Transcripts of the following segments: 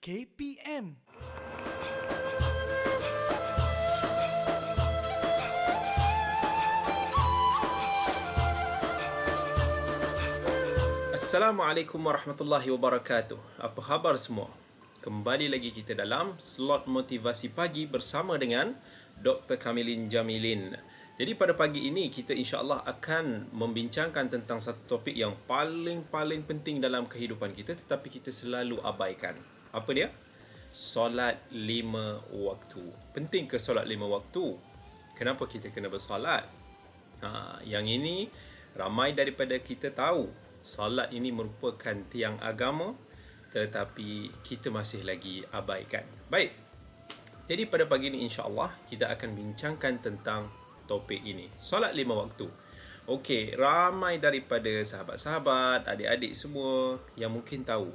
KPM. Assalamualaikum warahmatullahi wabarakatuh. Apa khabar semua? Kembali lagi kita dalam slot motivasi pagi bersama dengan Dr. Kamilin Jamilin. Jadi pada pagi ini kita insya-Allah akan membincangkan tentang satu topik yang paling-paling penting dalam kehidupan kita tetapi kita selalu abaikan. Apa dia? Solat lima waktu. Penting ke solat lima waktu? Kenapa kita kena bersolat? Ha, yang ini ramai daripada kita tahu solat ini merupakan tiang agama tetapi kita masih lagi abaikan. Baik. Jadi pada pagi ini insya-Allah kita akan bincangkan tentang topik ini. Solat lima waktu. Okey, ramai daripada sahabat-sahabat, adik-adik semua yang mungkin tahu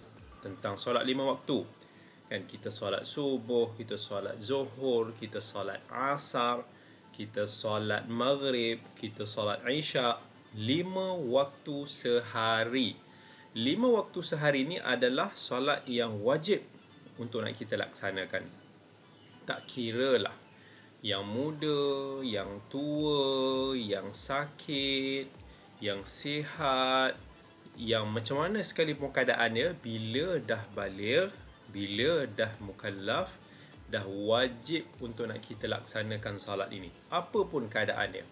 tentang solat lima waktu. Kan kita solat subuh, kita solat zuhur, kita solat asar, kita solat maghrib, kita solat isyak, lima waktu sehari. Lima waktu sehari ini adalah solat yang wajib untuk nak kita laksanakan. Tak kira lah yang muda, yang tua, yang sakit, yang sihat, yang macam mana sekalipun keadaannya bila dah balik, bila dah mukallaf, dah wajib untuk nak kita laksanakan solat ini. Apa pun keadaannya.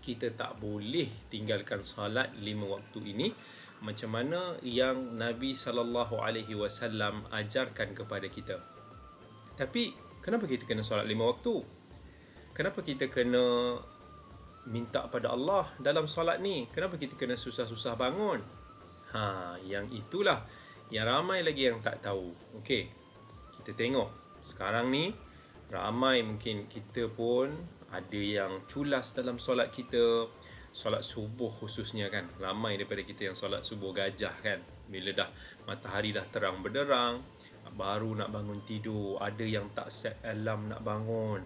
Kita tak boleh tinggalkan solat lima waktu ini macam mana yang Nabi sallallahu alaihi wasallam ajarkan kepada kita. Tapi kenapa kita kena solat lima waktu? Kenapa kita kena minta pada Allah dalam solat ni? Kenapa kita kena susah-susah bangun? Ha, yang itulah yang ramai lagi yang tak tahu. Okey. Kita tengok sekarang ni ramai mungkin kita pun ada yang culas dalam solat kita solat subuh khususnya kan ramai daripada kita yang solat subuh gajah kan bila dah matahari dah terang berderang baru nak bangun tidur ada yang tak set alarm nak bangun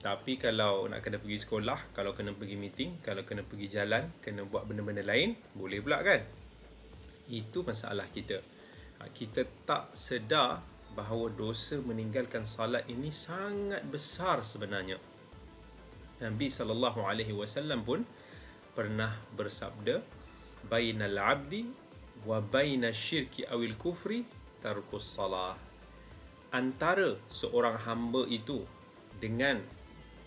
tapi kalau nak kena pergi sekolah kalau kena pergi meeting kalau kena pergi jalan kena buat benda-benda lain boleh pula kan? Itu masalah kita. Ha, kita tak sedar bahawa dosa meninggalkan salat ini sangat besar sebenarnya. Nabi sallallahu alaihi wasallam pun pernah bersabda bainal abdi wa baina syirki awil kufri tarkus salah. Antara seorang hamba itu dengan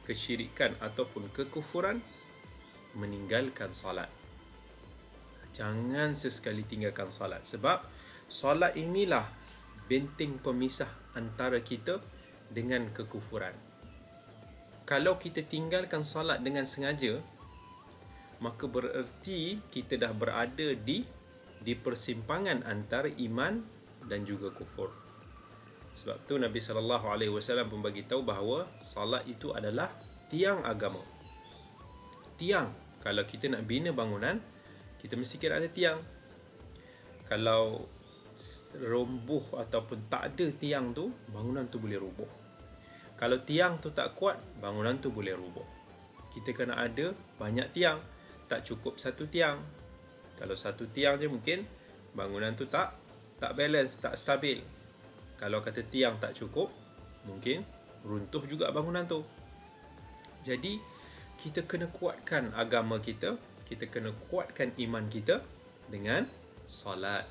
kesyirikan ataupun kekufuran meninggalkan salat. Jangan sesekali tinggalkan salat. Sebab salat inilah benteng pemisah antara kita dengan kekufuran. Kalau kita tinggalkan salat dengan sengaja maka bererti kita dah berada di di persimpangan antara iman dan juga kufur. Sebab tu Nabi sallallahu alaihi wasallam pun bagi tahu bahawa salat itu adalah tiang agama. Tiang. Kalau kita nak bina bangunan, kita mesti kira ada tiang. Kalau romboh ataupun tak ada tiang tu, bangunan tu boleh roboh. Kalau tiang tu tak kuat, bangunan tu boleh roboh. Kita kena ada banyak tiang tak cukup satu tiang. Kalau satu tiang je mungkin bangunan tu tak tak balance, tak stabil. Kalau kata tiang tak cukup, mungkin runtuh juga bangunan tu. Jadi kita kena kuatkan agama kita, kita kena kuatkan iman kita dengan solat.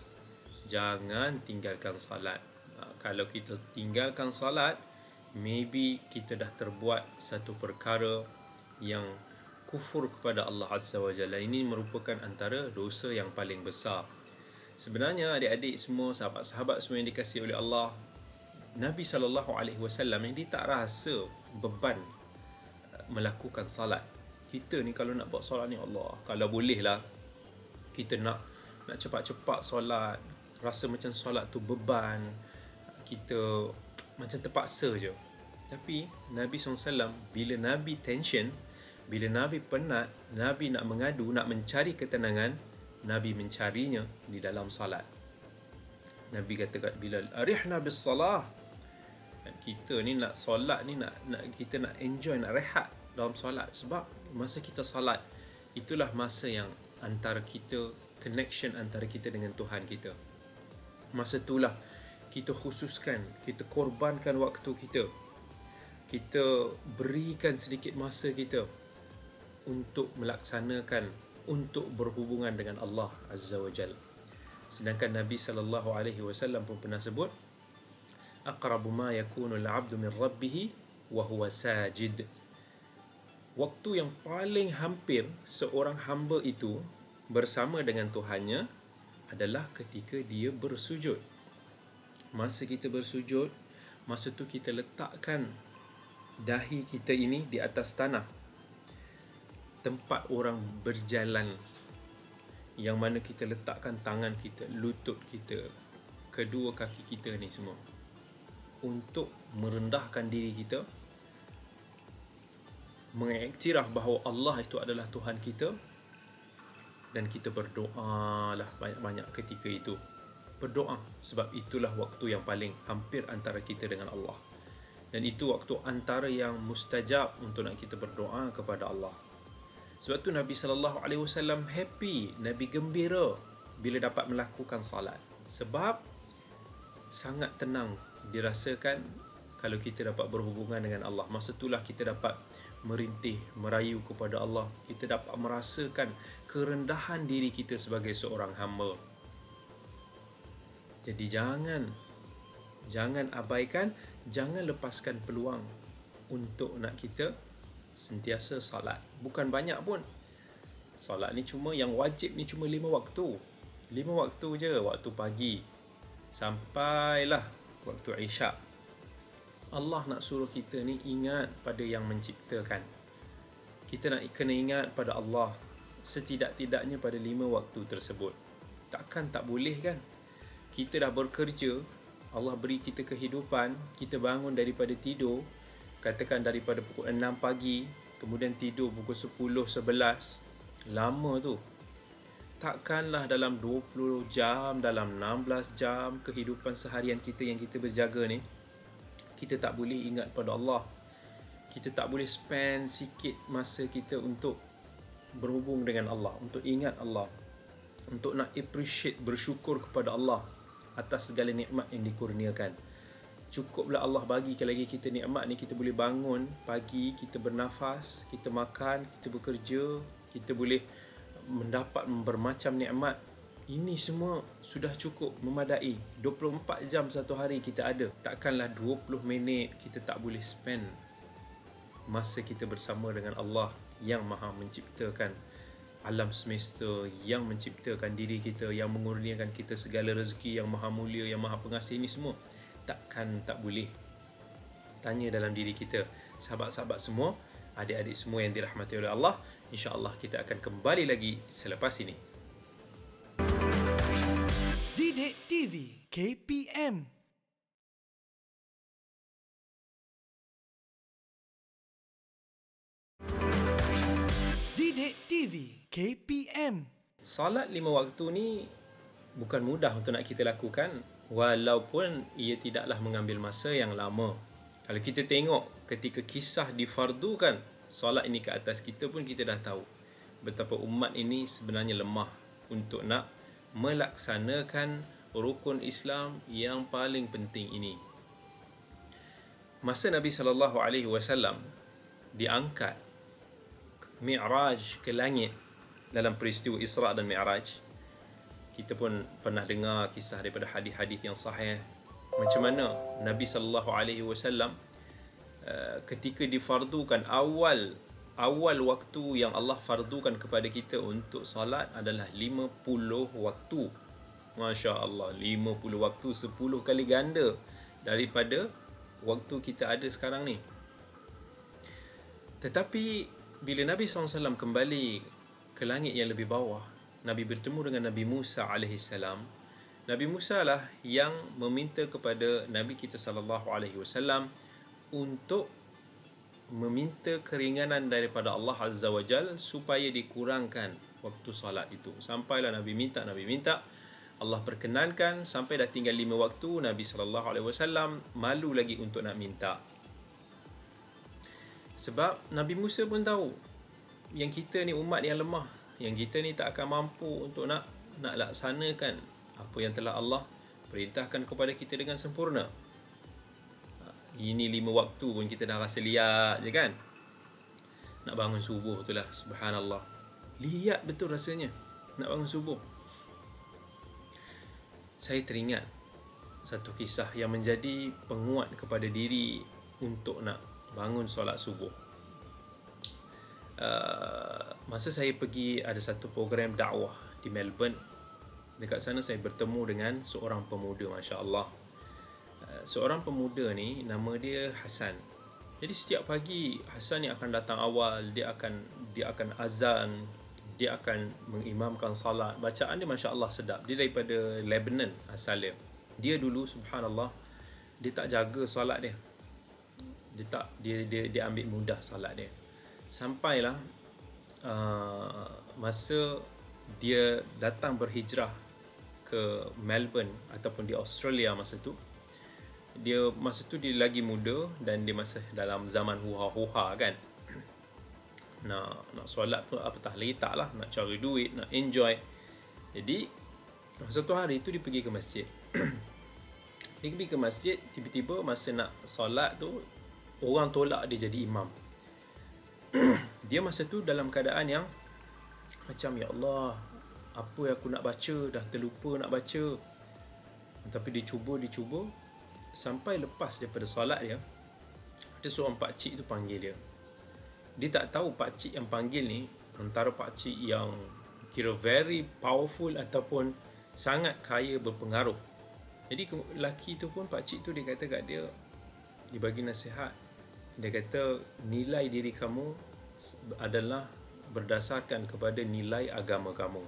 Jangan tinggalkan solat. Ha, kalau kita tinggalkan solat, maybe kita dah terbuat satu perkara yang kufur kepada Allah Azza wa Jalla ini merupakan antara dosa yang paling besar. Sebenarnya adik-adik semua, sahabat-sahabat semua yang dikasihi oleh Allah, Nabi sallallahu alaihi wasallam ini tak rasa beban uh, melakukan salat. Kita ni kalau nak buat solat ni Allah, kalau bolehlah kita nak nak cepat-cepat solat, rasa macam solat tu beban, kita macam terpaksa je. Tapi Nabi SAW bila Nabi tension bila Nabi penat, Nabi nak mengadu, nak mencari ketenangan, Nabi mencarinya di dalam salat. Nabi kata kat Bilal, "Arihna bis salah." Dan kita ni nak solat ni nak nak kita nak enjoy, nak rehat dalam solat sebab masa kita solat itulah masa yang antara kita connection antara kita dengan Tuhan kita. Masa itulah kita khususkan, kita korbankan waktu kita. Kita berikan sedikit masa kita untuk melaksanakan untuk berhubungan dengan Allah Azza wa Jal. Sedangkan Nabi sallallahu alaihi wasallam pun pernah sebut aqrabu ma yakunu al-'abdu min rabbih wa huwa sajid. Waktu yang paling hampir seorang hamba itu bersama dengan Tuhannya adalah ketika dia bersujud masa kita bersujud masa tu kita letakkan dahi kita ini di atas tanah tempat orang berjalan yang mana kita letakkan tangan kita lutut kita kedua kaki kita ni semua. Untuk merendahkan diri kita mengiktiraf bahawa Allah itu adalah Tuhan kita dan kita berdoa lah banyak-banyak ketika itu. Berdoa sebab itulah waktu yang paling hampir antara kita dengan Allah. Dan itu waktu antara yang mustajab untuk nak kita berdoa kepada Allah sebab tu Nabi sallallahu alaihi wasallam happy Nabi gembira bila dapat melakukan salat. Sebab sangat tenang dirasakan kalau kita dapat berhubungan dengan Allah. Masa itulah kita dapat merintih merayu kepada Allah. Kita dapat merasakan kerendahan diri kita sebagai seorang hamba. Jadi jangan jangan abaikan, jangan lepaskan peluang untuk nak kita sentiasa solat. Bukan banyak pun. Solat ni cuma yang wajib ni cuma lima waktu. Lima waktu je, waktu pagi sampailah waktu Isyak. Allah nak suruh kita ni ingat pada yang menciptakan. Kita nak kena ingat pada Allah setidak-tidaknya pada lima waktu tersebut. Takkan tak boleh kan? kita dah bekerja Allah beri kita kehidupan kita bangun daripada tidur katakan daripada pukul 6 pagi kemudian tidur pukul 10 11 lama tu takkanlah dalam 20 jam dalam 16 jam kehidupan seharian kita yang kita berjaga ni kita tak boleh ingat pada Allah kita tak boleh spend sikit masa kita untuk berhubung dengan Allah untuk ingat Allah untuk nak appreciate bersyukur kepada Allah atas segala nikmat yang dikurniakan. Cukuplah Allah bagikan lagi kita nikmat ni kita boleh bangun pagi, kita bernafas, kita makan, kita bekerja, kita boleh mendapat bermacam nikmat. Ini semua sudah cukup memadai. 24 jam satu hari kita ada. Takkanlah 20 minit kita tak boleh spend masa kita bersama dengan Allah yang Maha menciptakan alam semesta yang menciptakan diri kita yang mengurniakan kita segala rezeki yang maha mulia yang maha pengasih ini semua takkan tak boleh tanya dalam diri kita. Sahabat-sahabat semua adik-adik semua yang dirahmati oleh Allah insya-Allah kita akan kembali lagi selepas ini. Didik TV KPM Didik TV KPM. Salat lima waktu ni bukan mudah untuk nak kita lakukan walaupun ia tidaklah mengambil masa yang lama. Kalau kita tengok ketika kisah difardukan salat ini ke atas kita pun kita dah tahu betapa umat ini sebenarnya lemah untuk nak melaksanakan rukun Islam yang paling penting ini. Masa Nabi sallallahu alaihi wasallam diangkat Mi'raj ke langit dalam peristiwa Isra dan Mi'raj kita pun pernah dengar kisah daripada hadis-hadis yang sahih. Macam mana Nabi sallallahu alaihi wasallam uh, ketika difardukan awal awal waktu yang Allah fardukan kepada kita untuk salat adalah 50 waktu. Masya Allah 50 waktu 10 kali ganda daripada waktu kita ada sekarang ni. Tetapi bila Nabi SAW kembali ke langit yang lebih bawah Nabi bertemu dengan Nabi Musa alaihi salam Nabi Musa lah yang meminta kepada Nabi kita sallallahu alaihi wasallam untuk meminta keringanan daripada Allah Azza wa Jal supaya dikurangkan waktu solat itu. Sampailah Nabi minta, Nabi minta. Allah perkenankan sampai dah tinggal lima waktu Nabi sallallahu alaihi wasallam malu lagi untuk nak minta. Sebab Nabi Musa pun tahu yang kita ni umat yang lemah yang kita ni tak akan mampu untuk nak nak laksanakan apa yang telah Allah perintahkan kepada kita dengan sempurna. Ha, ini lima waktu pun kita dah rasa liat je kan. Nak bangun subuh tu lah, subhanallah. Liat betul rasanya nak bangun subuh. Saya teringat satu kisah yang menjadi penguat kepada diri untuk nak bangun solat subuh. Uh, masa saya pergi ada satu program dakwah di Melbourne dekat sana saya bertemu dengan seorang pemuda masya-Allah. Uh, seorang pemuda ni nama dia Hasan. Jadi setiap pagi Hasan ni akan datang awal, dia akan dia akan azan, dia akan mengimamkan salat. Bacaan dia masya-Allah sedap. Dia daripada Lebanon asal dia. Dulu subhanallah dia tak jaga solat dia. Dia tak dia dia dia ambil mudah solat dia. Sampailah uh, masa dia datang berhijrah ke Melbourne ataupun di Australia masa tu dia masa tu dia lagi muda dan dia masih dalam zaman huha-huha kan. Nak nak solat pun apa tak lagi tak lah. Nak cari duit nak enjoy. Jadi satu hari tu dia pergi ke masjid. Dia pergi ke masjid tiba-tiba masa nak solat tu orang tolak dia jadi imam dia masa tu dalam keadaan yang macam ya Allah apa yang aku nak baca? Dah terlupa nak baca. Tapi dia cuba dia cuba sampai lepas daripada solat dia ada seorang pak cik tu panggil dia. Dia tak tahu pak cik yang panggil ni antara pak cik yang kira very powerful ataupun sangat kaya berpengaruh. Jadi lelaki tu pun pak cik tu dia kata kat dia dia bagi nasihat. Dia kata nilai diri kamu adalah berdasarkan kepada nilai agama kamu.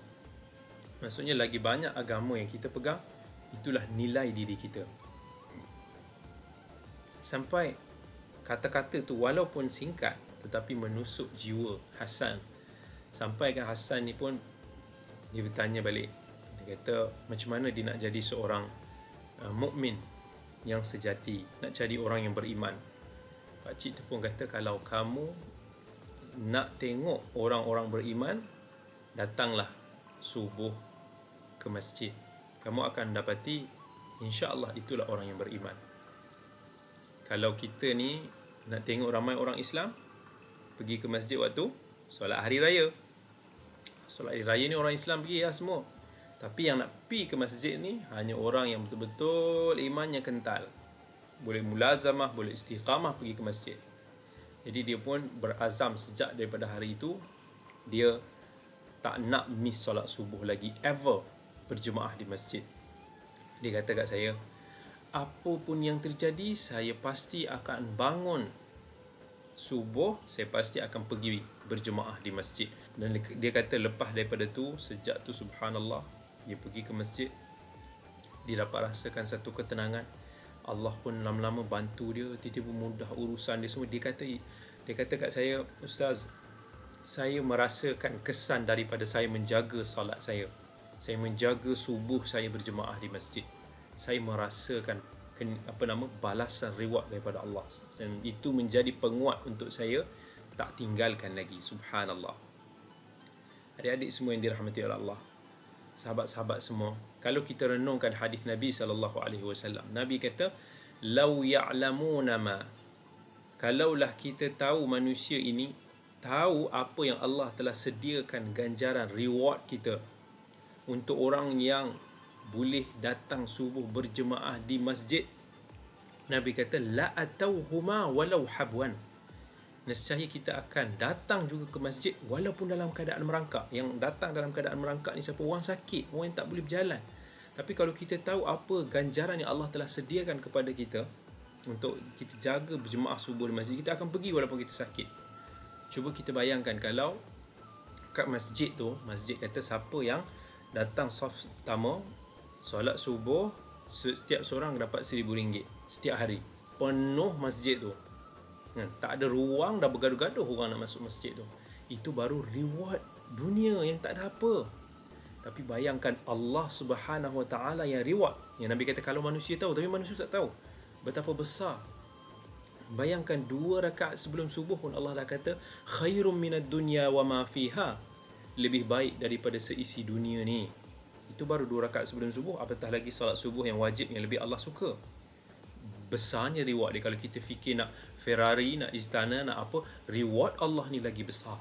Maksudnya lagi banyak agama yang kita pegang Itulah nilai diri kita. Sampai kata-kata tu walaupun singkat Tetapi menusuk jiwa Hasan Sampai kan Hasan ni pun Dia bertanya balik. Dia kata macam mana dia nak jadi seorang uh, mukmin yang sejati? Nak jadi orang yang beriman? Pakcik tu pun kata kalau kamu Nak tengok orang-orang beriman Datanglah subuh ke masjid. Kamu akan dapati insya-Allah itulah orang yang beriman. Kalau kita ni nak tengok ramai orang Islam pergi ke masjid waktu solat hari raya. Solat hari raya ni orang Islam pergi lah semua. Tapi yang nak pergi ke masjid ni hanya orang yang betul-betul imannya kental. Boleh mulazamah boleh istiqamah pergi ke masjid jadi dia pun berazam sejak daripada hari itu dia tak nak miss solat subuh lagi ever berjemaah di masjid. Dia kata kat saya, apa pun yang terjadi, saya pasti akan bangun subuh, saya pasti akan pergi berjemaah di masjid. Dan dia kata lepas daripada tu, sejak tu subhanallah, dia pergi ke masjid, dia dapat rasakan satu ketenangan. Allah pun lama-lama bantu dia, tiba-tiba mudah urusan dia semua. Dia kata, dia kata kat saya, Ustaz, saya merasakan kesan daripada saya menjaga salat saya. Saya menjaga subuh saya berjemaah di masjid. Saya merasakan apa nama balasan reward daripada Allah. Dan itu menjadi penguat untuk saya tak tinggalkan lagi. Subhanallah. Adik-adik semua yang dirahmati oleh Allah sahabat-sahabat semua. Kalau kita renungkan hadis Nabi sallallahu alaihi wasallam Nabi kata lau ya'lamuna ma. Kalaulah kita tahu manusia ini tahu apa yang Allah telah sediakan ganjaran reward kita untuk orang yang boleh datang subuh berjemaah di masjid Nabi kata la atauhuma walau habwan nescaya kita akan datang juga ke masjid walaupun dalam keadaan merangkak. Yang datang dalam keadaan merangkak ni siapa? Orang sakit orang yang tak boleh berjalan. Tapi kalau kita tahu apa ganjaran yang Allah telah sediakan kepada kita untuk kita jaga berjemaah subuh di masjid kita akan pergi walaupun kita sakit. Cuba kita bayangkan kalau kat masjid tu masjid kata siapa yang datang soft pertama solat subuh setiap seorang dapat seribu ringgit setiap hari. Penuh masjid tu kan? tak ada ruang dah bergaduh-gaduh orang nak masuk masjid tu itu baru reward dunia yang tak ada apa tapi bayangkan Allah Subhanahu Wa Taala yang reward yang Nabi kata kalau manusia tahu tapi manusia tak tahu betapa besar bayangkan dua rakaat sebelum subuh pun Allah dah kata khairum minad dunya wa ma fiha lebih baik daripada seisi dunia ni. Itu baru dua rakaat sebelum subuh. Apatah lagi solat subuh yang wajib yang lebih Allah suka. Besarnya reward dia. Kalau kita fikir nak Ferrari, nak istana, nak apa. Reward Allah ni lagi besar.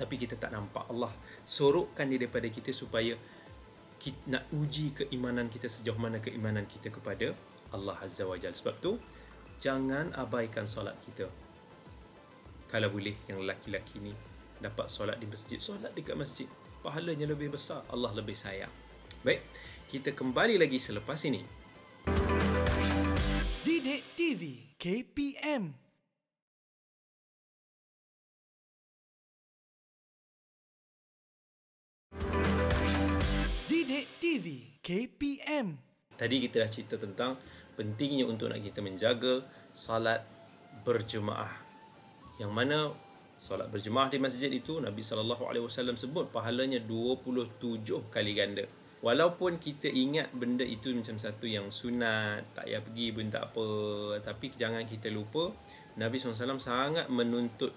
Tapi kita tak nampak. Allah sorokkan dia daripada kita supaya kita nak uji keimanan kita sejauh mana keimanan kita kepada Allah Azza wa Jalla. Sebab tu, jangan abaikan solat kita. Kalau boleh, yang lelaki-lelaki ni dapat solat di masjid. Solat dekat masjid pahalanya lebih besar, Allah lebih sayang. Baik, kita kembali lagi selepas ini. KPM Didik TV KPM Tadi kita dah cerita tentang pentingnya untuk nak kita menjaga salat berjemaah. Yang mana solat berjemaah di masjid itu Nabi sallallahu alaihi wasallam sebut pahalanya 27 kali ganda. Walaupun kita ingat benda itu macam satu yang sunat, tak payah pergi pun tak apa, tapi jangan kita lupa Nabi SAW sangat menuntut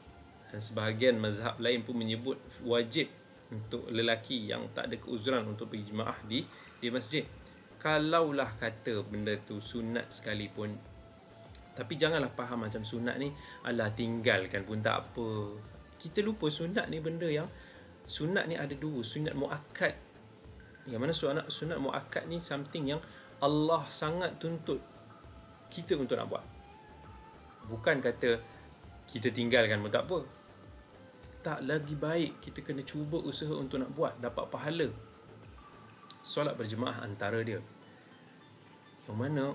sebahagian mazhab lain pun menyebut wajib untuk lelaki yang tak ada keuzuran untuk pergi jemaah di di masjid. Kalaulah kata benda tu sunat sekalipun tapi janganlah faham macam sunat ni Allah tinggalkan pun tak apa. Kita lupa sunat ni benda yang sunat ni ada dua, sunat muakkad. Yang mana sunat sunat muakkad ni something yang Allah sangat tuntut kita untuk nak buat. Bukan kata kita tinggalkan pun tak apa. Tak lagi baik kita kena cuba usaha untuk nak buat dapat pahala. Solat berjemaah antara dia. Yang mana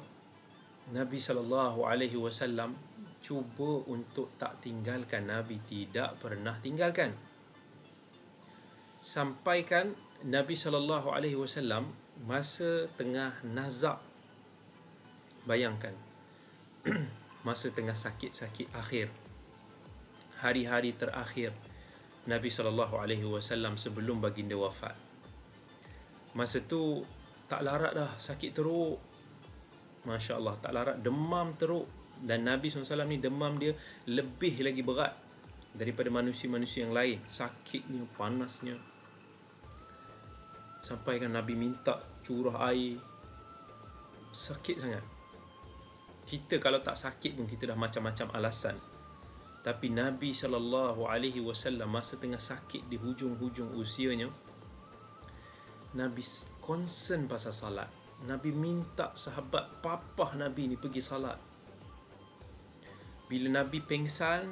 Nabi sallallahu alaihi wasallam cuba untuk tak tinggalkan Nabi tidak pernah tinggalkan. Sampaikan Nabi sallallahu alaihi wasallam masa tengah nazak bayangkan masa tengah sakit-sakit akhir hari-hari terakhir Nabi sallallahu alaihi wasallam sebelum baginda wafat. Masa tu tak larat dah sakit teruk. Masya Allah tak larat demam teruk. Dan Nabi SAW ni demam dia lebih lagi berat daripada manusia-manusia yang lain. Sakitnya panasnya sampai kan Nabi minta curah air sakit sangat kita kalau tak sakit pun kita dah macam-macam alasan tapi Nabi SAW masa tengah sakit di hujung-hujung usianya Nabi concern pasal salat Nabi minta sahabat papah Nabi ni pergi salat. Bila Nabi pengsan,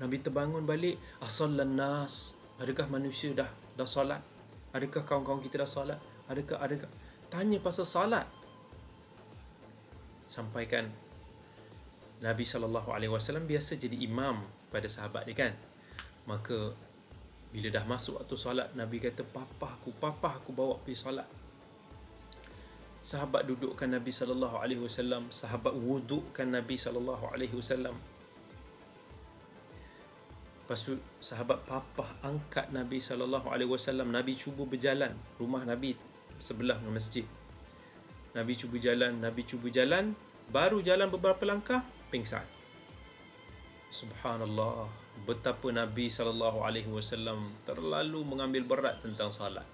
Nabi terbangun balik, asallan nas. Adakah manusia dah dah salat? Adakah kawan-kawan kita dah salat? Adakah adakah tanya pasal salat? Sampaikan Nabi sallallahu alaihi wasallam biasa jadi imam pada sahabat dia kan. Maka bila dah masuk waktu solat Nabi kata papah aku papah aku bawa pergi solat sahabat dudukkan Nabi sallallahu alaihi wasallam, sahabat wudukkan Nabi sallallahu alaihi wasallam. Lepas sahabat papah angkat Nabi sallallahu alaihi wasallam, Nabi cuba berjalan, rumah Nabi sebelah dengan masjid. Nabi cuba jalan, Nabi cuba jalan, baru jalan beberapa langkah pingsan. Subhanallah, betapa Nabi sallallahu alaihi wasallam terlalu mengambil berat tentang salat.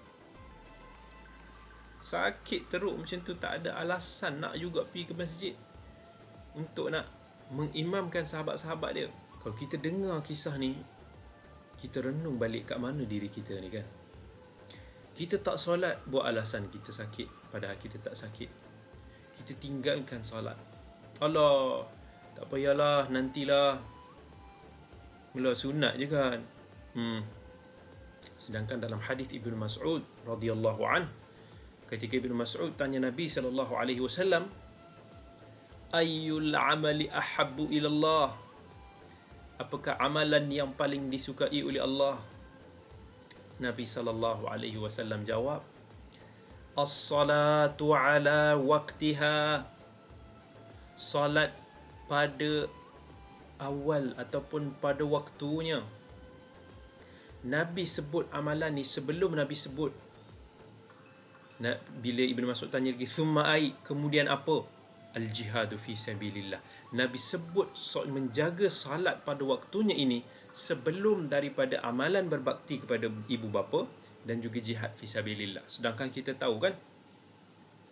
Sakit teruk macam tu tak ada alasan nak juga pergi ke masjid untuk nak mengimamkan sahabat-sahabat dia kalau kita dengar kisah ni kita renung balik kat mana diri kita ni kan? Kita tak solat buat alasan kita sakit padahal kita tak sakit. Kita tinggalkan solat. Allah tak payahlah nantilah. Mula sunat je kan? Hmm. sedangkan dalam hadis Ibnu Mas'ud radhiyallahu anhu ketika Ibn Mas'ud tanya Nabi sallallahu alaihi wasallam ayyul amali ahabbu ila Allah apakah amalan yang paling disukai oleh Allah? Nabi sallallahu alaihi wasallam jawab as-salatu ala waqtiha. Salat pada awal ataupun pada waktunya. Nabi sebut amalan ni sebelum Nabi sebut. Bila Ibn Mas'ud tanya lagi summa ai? Kemudian apa al jihadu fi sabilillah Nabi sebut menjaga salat pada waktunya ini sebelum daripada amalan berbakti kepada ibu bapa dan juga jihad fisabilillah. Sedangkan kita tahu kan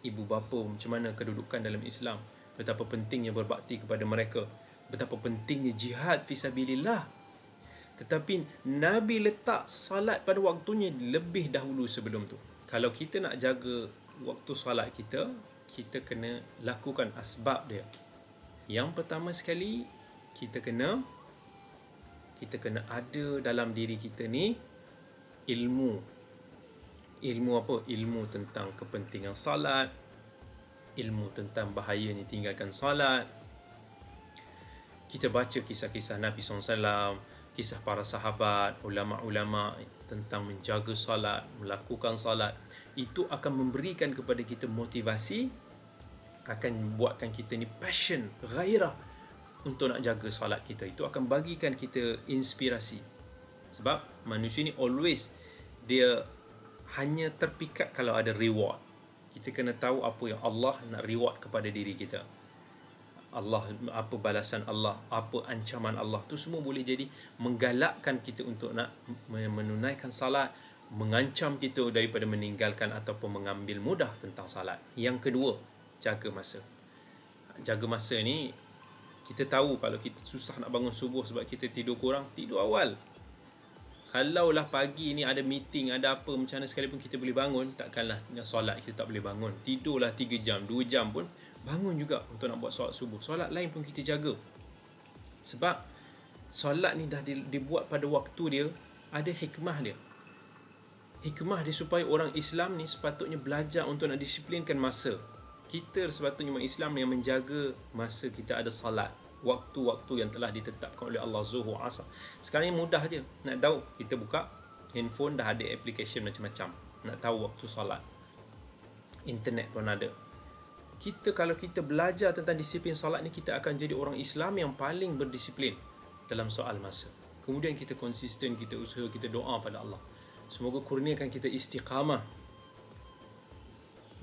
ibu bapa macam mana kedudukan dalam Islam, betapa pentingnya berbakti kepada mereka, betapa pentingnya jihad fisabilillah. Tetapi Nabi letak salat pada waktunya lebih dahulu sebelum tu. Kalau kita nak jaga waktu salat kita, kita kena lakukan asbab dia. Yang pertama sekali, kita kena kita kena ada dalam diri kita ni ilmu. Ilmu apa? Ilmu tentang kepentingan salat ilmu tentang bahayanya tinggalkan salat kita baca kisah-kisah Nabi SAW kisah para sahabat ulama-ulama tentang menjaga salat melakukan salat itu akan memberikan kepada kita motivasi akan buatkan kita ni passion gairah untuk nak jaga solat kita. Itu akan bagikan kita inspirasi. Sebab manusia ni always dia hanya terpikat kalau ada reward. Kita kena tahu apa yang Allah nak reward kepada diri kita. Allah apa balasan Allah apa ancaman Allah. Tu semua boleh jadi menggalakkan kita untuk nak menunaikan salat mengancam kita daripada meninggalkan ataupun mengambil mudah tentang salat yang kedua jaga masa jaga masa ni kita tahu kalau kita susah nak bangun subuh sebab kita tidur kurang, tidur awal. Kalaulah pagi ni ada meeting, ada apa macam mana sekalipun kita boleh bangun, takkanlah dengan solat kita tak boleh bangun. Tidurlah 3 jam, 2 jam pun bangun juga untuk nak buat solat subuh. Solat lain pun kita jaga. Sebab solat ni dah dibuat pada waktu dia, ada hikmah dia. Hikmah dia supaya orang Islam ni sepatutnya belajar untuk nak disiplinkan masa kita sepatutnya umat Islam yang menjaga masa kita ada salat waktu-waktu yang telah ditetapkan oleh Allah Zuhur Asar. Sekarang ni mudah je. Nak tahu kita buka handphone dah ada application macam-macam. Nak tahu waktu salat. Internet pun ada. Kita kalau kita belajar tentang disiplin salat ni kita akan jadi orang Islam yang paling berdisiplin dalam soal masa. Kemudian kita konsisten kita usaha kita doa pada Allah. Semoga kurniakan kita istiqamah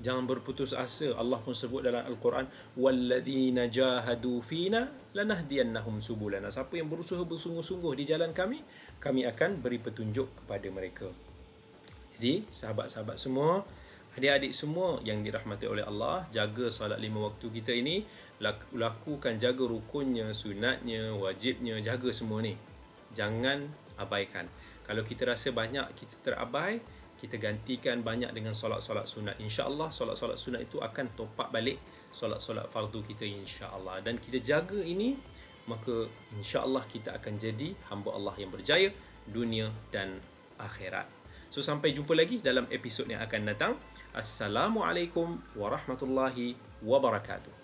Jangan berputus asa. Allah pun sebut dalam Al-Quran, "Walladzina jahadu fina lanahdiyannahum subulana." Siapa yang berusaha bersungguh-sungguh di jalan kami, kami akan beri petunjuk kepada mereka. Jadi, sahabat-sahabat semua, adik-adik semua yang dirahmati oleh Allah, jaga solat lima waktu kita ini, lakukan jaga rukunnya, sunatnya, wajibnya, jaga semua ni. Jangan abaikan. Kalau kita rasa banyak kita terabai, kita gantikan banyak dengan solat-solat sunat. insya-Allah solat-solat sunat itu akan topak balik solat-solat fardu kita insya-Allah. Dan kita jaga ini maka insya-Allah kita akan jadi hamba Allah yang berjaya dunia dan akhirat. So sampai jumpa lagi dalam episod yang akan datang. Assalamualaikum warahmatullahi wabarakatuh